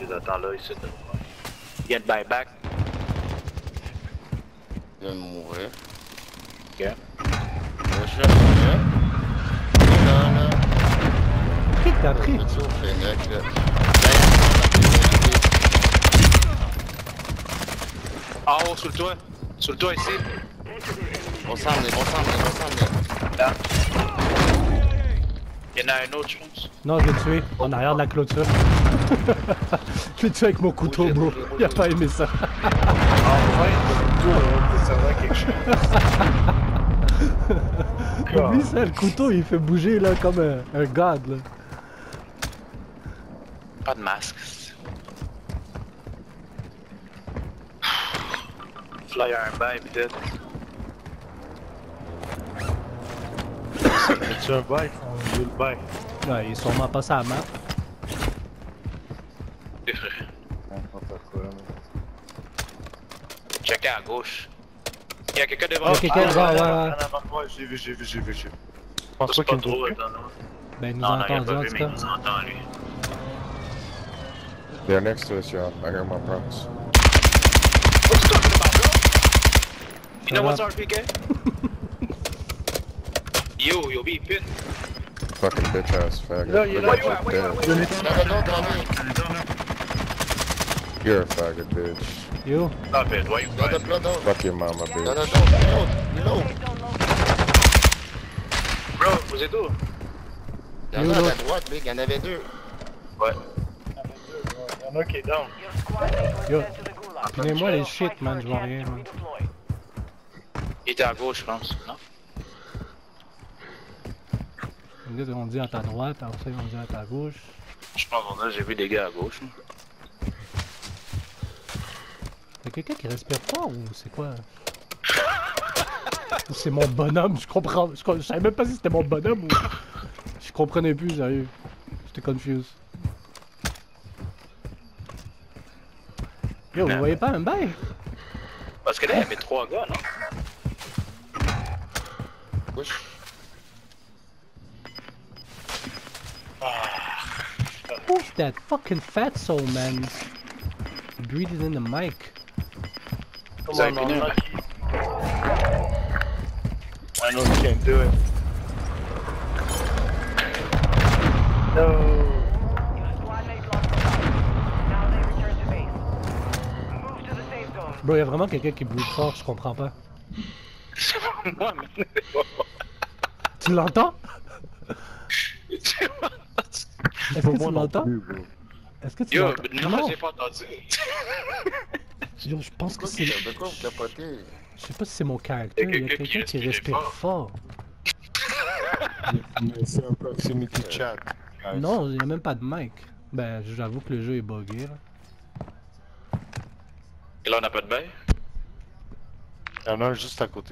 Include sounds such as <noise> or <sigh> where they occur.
Je les attends là, ici. Il vient de buyback. Il vient de mourir. Ok. Le chef, là. Là, là. Qui que t'as pris? Le petit au Fennec, là. En haut, sur le toit. Sur le toit ici. On s'en est, on s'en est, on s'en est. Là. Il y en a un autre, je pense. Non, je l'ai tué, en arrière de la clôture. <laughs> je l'ai tué avec mon couteau, bro. Il a pas aimé ça. Enfin, tout, ça va quelque chose. <laughs> Lui, ça, le couteau, il fait bouger, là, comme un, un god, là. Pas de masque. Flyer un bail, peut-être. C'est un bail, on veut le bail. Ouais, il est sûrement pas sa map. Checker à gauche. Il y a quelqu'un devant. Il y a quelqu'un devant, Ah, ouais, ouais. Ouais, j'ai vu, j'ai vu, j'ai vu, j'ai vu. Je pense C'est pas qu'il me. Ben, il nous Non, a non, il a entendu, pas en tout cas. il nous entend, lui. They're next to us, y'all. I hear my promise. What's he talking about, bro? You know what's. RPK? Yo, yo, be pin. Fucking bitch ass faggot. No, you're not- wait, you wait, wait. You're a faggot, bitch. Yo, Stop it, why you Fuck your mama, bitch. Bro, vous êtes où? Il y en a à la droite, big, il y en avait deux. Ouais. Il y en a un qui est down. yo. Pinez-moi les shit, man, je vois rien, man. Il était à gauche, je pense, non? On dit, on dit à ta droite, après ça, on dit à ta gauche. Je pense qu'on a, j'ai vu des gars à gauche. moi. Y'a quelqu'un qui respire fort ou c'est quoi? C'est mon bonhomme, je comprends. Je, je savais même pas si c'était mon bonhomme ou. Je comprenais plus, sérieux. J'étais confused. Yo, vous voyez pas un bail? Parce que là, il y avait trois gars, non? Push. That fucking fatso, man? Breathing in the mic. Come on, man. I know you can't do it. No. Bro, y'a vraiment quelqu'un qui breathe fort, je comprends pas. C'est pas moi, mais. Tu l'entends? <laughs> C'est pas- Est-ce que tu l'entends? Est-ce que tu Yo, l'entends? non, j'ai pas entendu. <laughs> Yo, je pense que c'est. De quoi vous capotez? Je sais pas si c'est mon caractère, Il y a quelqu'un qui respire fort. <laughs> Mais c'est un proximity chat. Non, il y a même pas de mic. Ben, j'avoue que le jeu est buggé, là. Et là, on n'a pas de bail? Il y en a un juste à côté.